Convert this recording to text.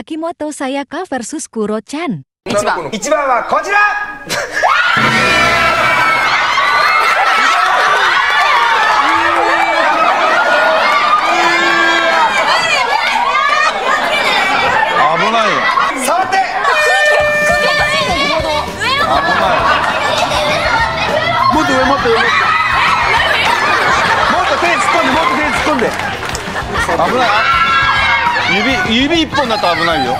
秋元 Sayaka versus Kuro-chan. 一番一番はこちら危ないよ触ってもっと上もっと上もっともっと手突っ込んでもっと手突っ込んで危ない指指一本だと危ないよ。